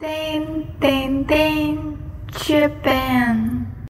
Ding, ding, ding, Japan.